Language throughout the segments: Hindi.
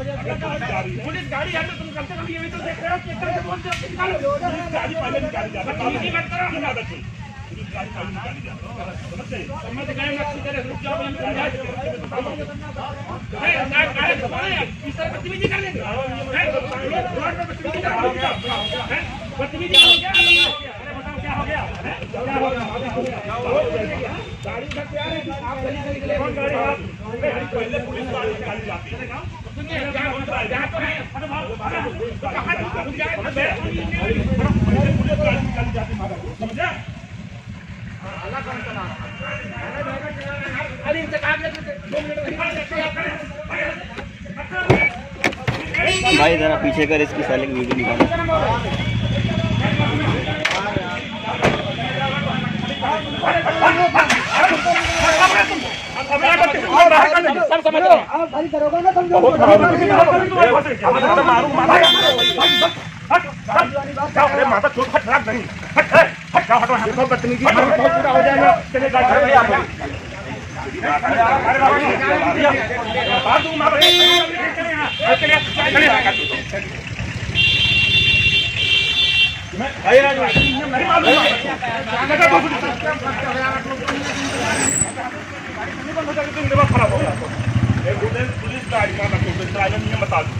पुलिस गाड़ी है तो तुम कम से कम ये भी तो देख रहे हो कि इतना से बोलते हो निकालो पुलिस गाड़ी पहले निकाली जाती है बदतमीजी मत करो। की आदत है पुलिस गाड़ी पहले निकाली जाती है समझते? मत गए मत करे रुक जाओ हम समझा नहीं ना गाड़ी घुमाओ इस तरह बदतमीजी कर लेंगे हैं? रोड पे बदतमीजी कर लेंगे हैं? बदतमीजी हो गया अरे बताओ क्या हो गया क्या हो गया गाड़ी से है आप गली कौन गाड़ी आप? पहले पुलिस गाड़ी निकाली जाती है सुनिए क्या होता है यहाँ तो है अरे रुक जाए तो बैठ नहीं पहले पुलिस गाड़ी निकाली जाती है समझा अरे इनसे काम लेते दो मिनट भाई जरा पीछे कर इसकी साले की वीडियो निकाल सब समझ रहे हैं माता चोट हट रहा नहीं हट हट हट हट बदतमीजी बहुत हो जाएगा चले गाड़ी आप बात तू मार पुलिस गाड़ी का ड्राइवर नियम बता दो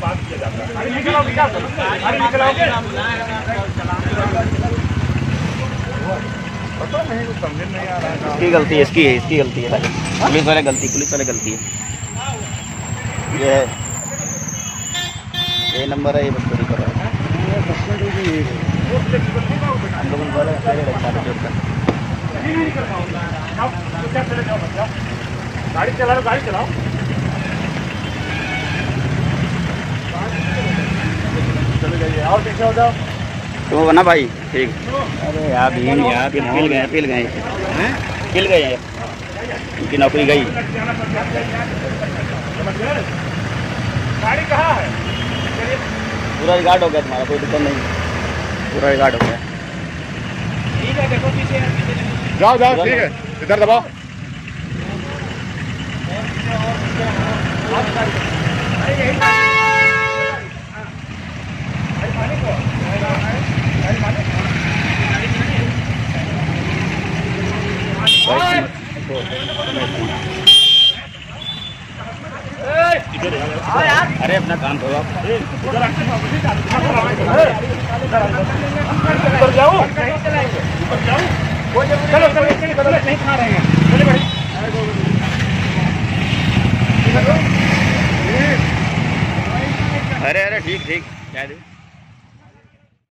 बात किया जाता है। गाड़ी निकलाओगे क्या गाड़ी निकलाओगे पता नहीं समझ नहीं आ रहा है। इसकी गलती है इसकी है इसकी गलती है। पुलिस वाले गलती पुलिस वाले गलती है। ये है। ये नंबर है ये बस चोरी कर रहा है। हम लोगों को बोला पहले रखा था चोर का। नहीं नहीं निकल पाऊँगा आप तो क्या चले जाओ बच्चा? गाड़ी चला गाड़ी चलाओ चले जाइए और पीछे हो जाओ तो ना भाई ठीक अरे यार भीड़ यार पिल पिल गए पिल गए हैं पिल गए उनकी नौकरी गई गाड़ी कहाँ है पूरा रिकॉर्ड हो गया तुम्हारा कोई दिक्कत नहीं पूरा रिकॉर्ड हो गया ठीक है देखो पीछे पीछे जाओ जाओ ठीक है इधर दबाओ अरे अपना काम करो आप जाओ अरे अरे ठीक ठीक क्या